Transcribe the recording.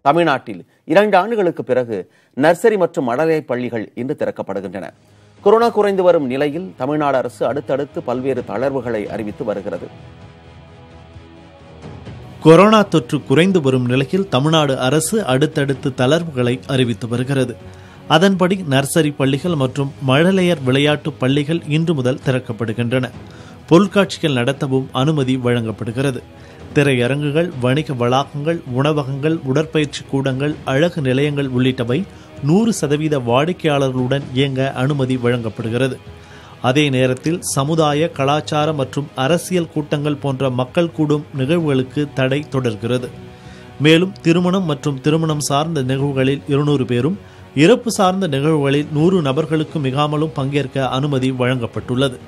தமிழ்நாட்டில் இரண்டு ஆண்டுகளுக்கு பிறகு நர்சரி மற்றும் மழலை பள்ளிகள் இன்று திறக்கப்படுகின்றன. கொரோனா குறைந்து வரும் நிலையில் தமிழ்நாடு அரசு அடுத்தடுத்து பல்வேறு தளர்வுகளை அறிவித்து வருகிறது. கொரோனா தொற்று குறைந்து வரும் நிலையில் தமிழ்நாடு அரசு அடுத்தடுத்து தளர்வுகளை அறிவித்து வருகிறது. அதன்படி நர்சரி பள்ளிகள் மற்றும் மழலையர் விளையாட்டு பள்ளிகள் இன்று முதல் திறக்கப்படுகின்றன. பொருட்காட்சிகள் நடத்தவும் அனுமதி வழங்கப்படுகிறது. திரையரங்குகள் வணிக வளாகங்கள் உணவகங்கள் உடற்பயிற்சி கூடங்கள் அழகு நிலையங்கள் உள்ளிட்டவை நூறு சதவீத வாடிக்கையாளர்களுடன் இயங்க அனுமதி வழங்கப்படுகிறது. அதே நேரத்தில் சமுதாய கலாச்சார மற்றும் அரசியல் கூட்டங்கள் போன்ற மக்கள் கூடும் நிகழ்வுகளுக்கு தடை தொடர்கிறது. மேலும் திருமணம் மற்றும் திருமணம் சார்ந்த நிகழ்வுகளில் இருநூறு பேரும் இறப்பு சார்ந்த நிகழ்வுகளில் நூறு நபர்களுக்கு மிகாமலும் பங்கேற்க அனுமதி வழங்கப்பட்டுள்ளது.